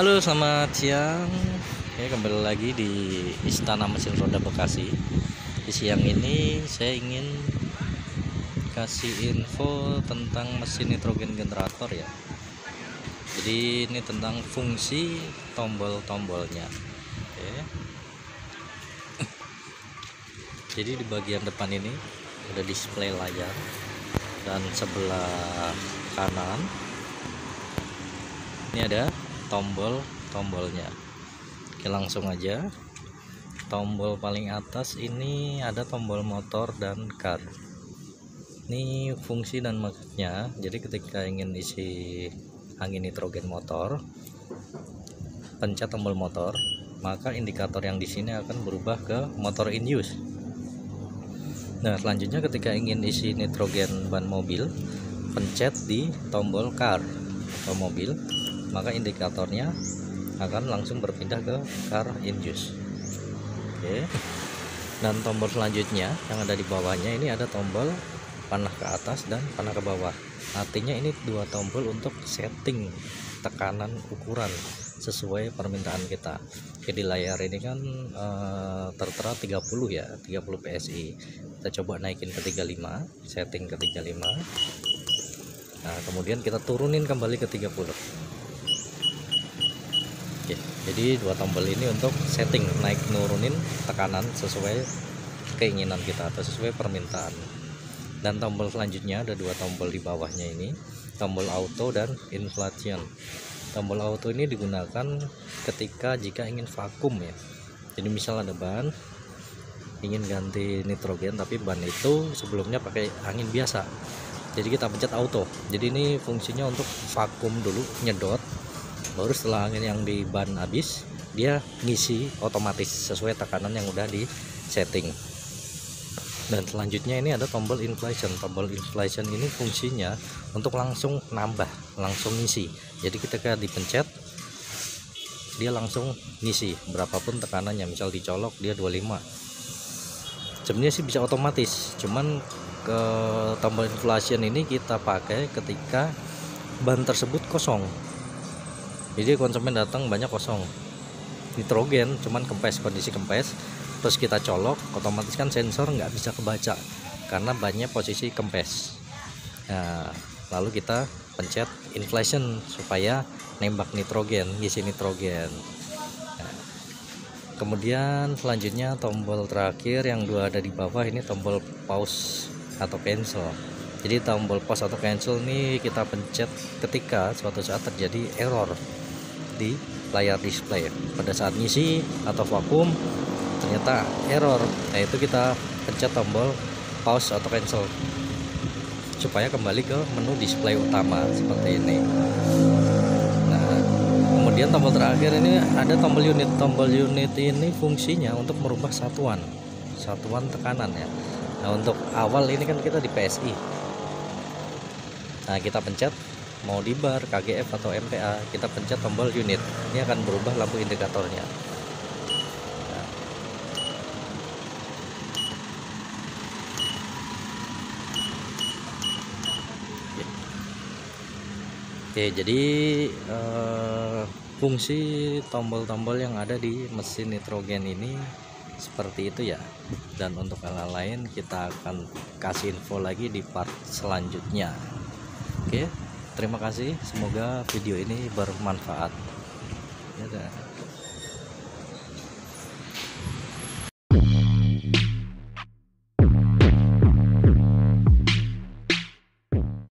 Halo selamat siang. Oke kembali lagi di Istana Mesin Roda Bekasi. Di siang ini saya ingin kasih info tentang mesin nitrogen generator ya. Jadi ini tentang fungsi tombol-tombolnya. Oke. Jadi di bagian depan ini ada display layar dan sebelah kanan ini ada tombol tombolnya. Oke langsung aja. Tombol paling atas ini ada tombol motor dan car ini fungsi dan maksudnya jadi ketika ingin isi angin nitrogen motor pencet tombol motor maka indikator yang di sini akan berubah ke motor in use. Nah selanjutnya ketika ingin isi nitrogen ban mobil pencet di tombol car atau mobil maka indikatornya akan langsung berpindah ke car in use oke. Dan tombol selanjutnya yang ada di bawahnya ini ada tombol panah ke atas dan panah ke bawah. Artinya ini dua tombol untuk setting tekanan ukuran sesuai permintaan kita. Jadi layar ini kan e, tertera 30 ya 30 PSI kita coba naikin ke 35 setting ke 35 nah kemudian kita turunin kembali ke 30 Oke, jadi dua tombol ini untuk setting naik nurunin tekanan sesuai keinginan kita atau sesuai permintaan. Dan tombol selanjutnya ada dua tombol di bawahnya ini, tombol auto dan inflation. Tombol auto ini digunakan ketika jika ingin vakum ya. Jadi misal ada ban ingin ganti nitrogen tapi ban itu sebelumnya pakai angin biasa. Jadi kita pencet auto. Jadi ini fungsinya untuk vakum dulu, nyedot baru setelah angin yang di ban habis dia ngisi otomatis sesuai tekanan yang udah di setting. Dan selanjutnya ini ada tombol inflation. Tombol inflation ini fungsinya untuk langsung nambah langsung ngisi. Jadi ketika dipencet dia langsung ngisi. Berapapun tekanannya misal dicolok dia 25 sebenarnya sih bisa otomatis. Cuman ke tombol inflation ini kita pakai ketika ban tersebut kosong jadi konsumen datang banyak kosong. Nitrogen cuman kempes kondisi kempes. Terus kita colok otomatis kan sensor nggak bisa kebaca karena banyak posisi kempes. Nah lalu kita pencet inflation supaya nembak nitrogen ngisi nitrogen. Nah, kemudian selanjutnya tombol terakhir yang dua ada di bawah ini tombol pause atau cancel jadi tombol pause atau cancel ini kita pencet ketika suatu saat terjadi error di layar display. Pada saat ngisi atau vakum ternyata error. Nah itu kita pencet tombol pause atau cancel. Supaya kembali ke menu display utama seperti ini. Nah kemudian tombol terakhir ini ada tombol unit. Tombol unit ini fungsinya untuk merubah satuan. Satuan tekanan ya. Nah untuk awal ini kan kita di PSI nah kita pencet mau di bar, KGF atau MPA kita pencet tombol unit. Ini akan berubah lampu indikatornya. Oke jadi uh, fungsi tombol-tombol yang ada di mesin nitrogen ini seperti itu ya. Dan untuk hal lain kita akan kasih info lagi di part selanjutnya oke terima kasih. Semoga video ini bermanfaat. Ya